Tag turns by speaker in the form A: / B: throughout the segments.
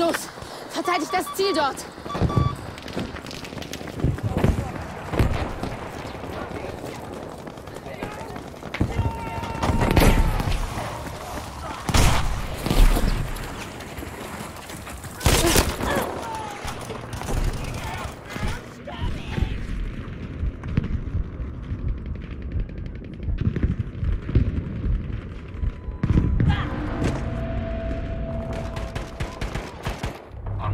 A: Los, verteidigt das Ziel dort.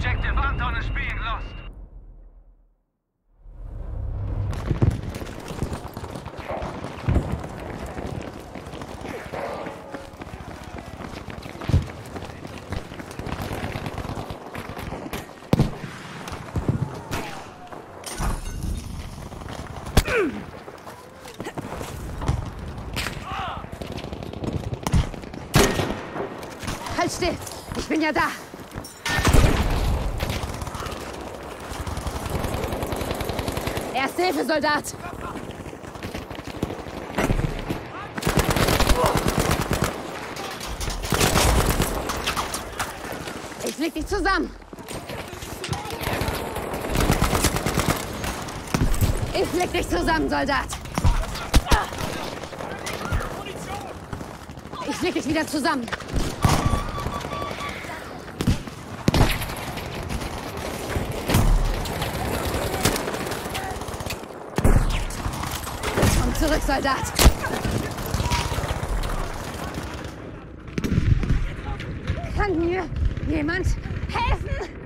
B: Objective Anton is being lost.
A: Halt still. Ich bin ja da. Erste Hilfe, Soldat. Ich leg dich zusammen. Ich leg dich zusammen, Soldat. Ich leg dich wieder zusammen. Zurück, Soldat. Kann mir jemand helfen?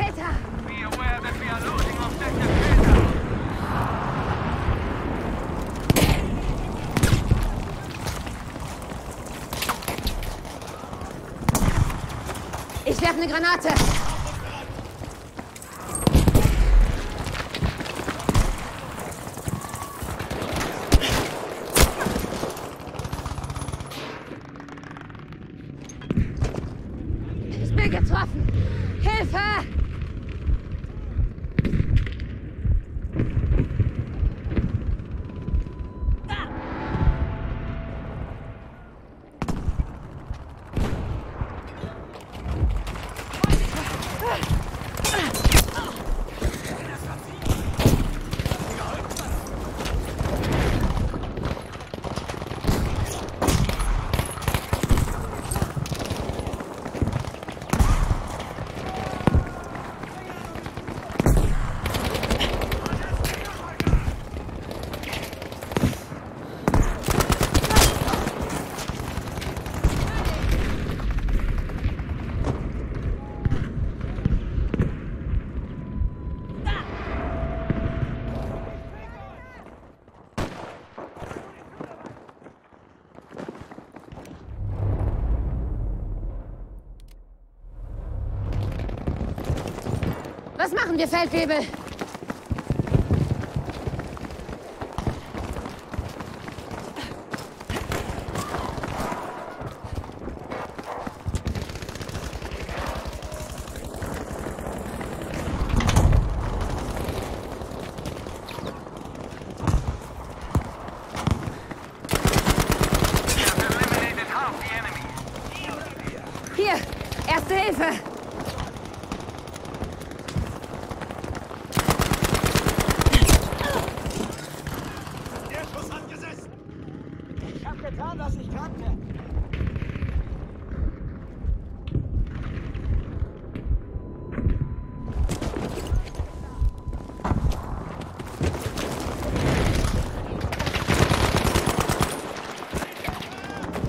A: Sanitäter.
B: Be aware that we are losing objective Beta.
A: Ich werfe eine Granate. Ich bin getroffen. Hilfe! Was machen wir, Feldwebel?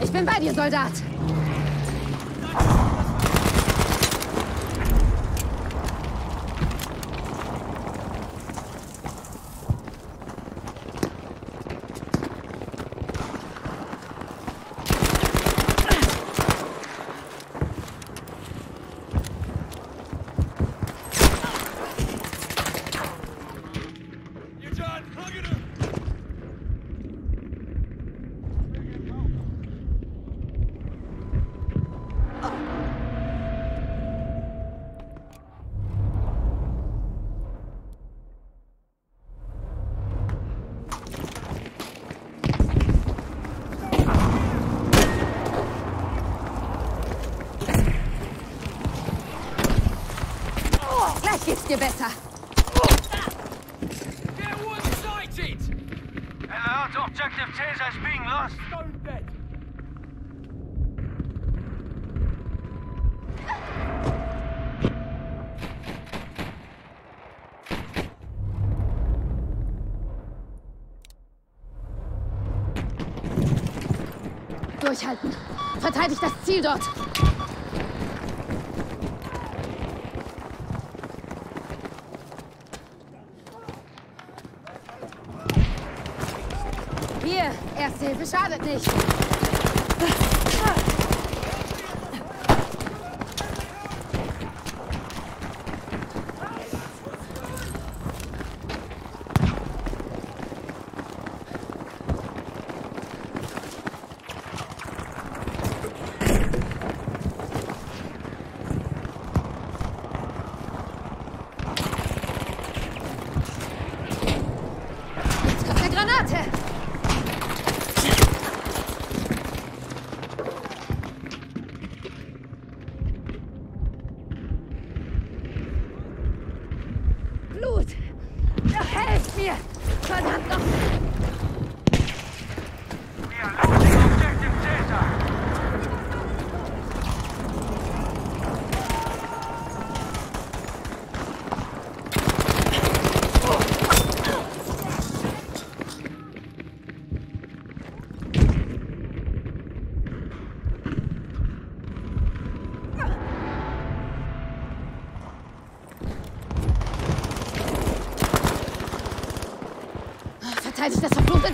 C: Ich
A: bin bei dir, Soldat. Dir besser.
B: Get one sighted!
D: Alert, objective Caesar is being lost.
C: Stone dead.
A: Durchhalten. Verteidigt das Ziel dort. Hier, Erste Hilfe schadet nicht. Mir! Verdammt noch!
D: Are losing objective Caesar.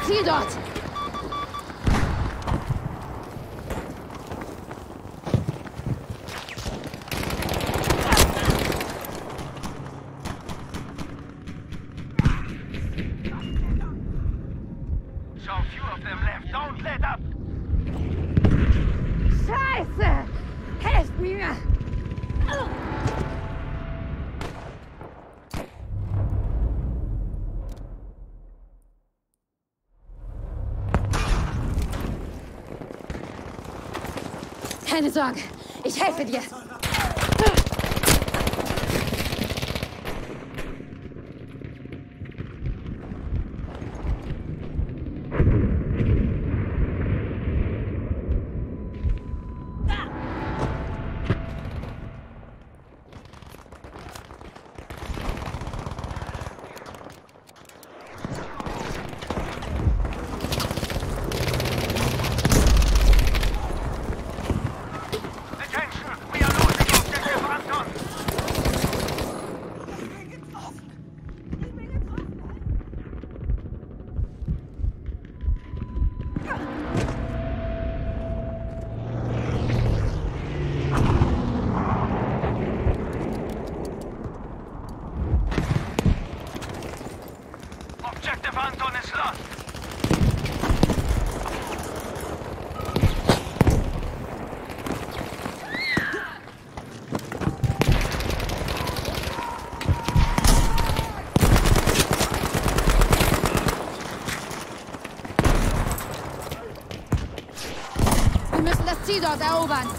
A: Das verfluchte Keine Sorge, ich helfe dir.
D: Attention, we are losing objective Anton. Objective Anton is lost.
A: Wir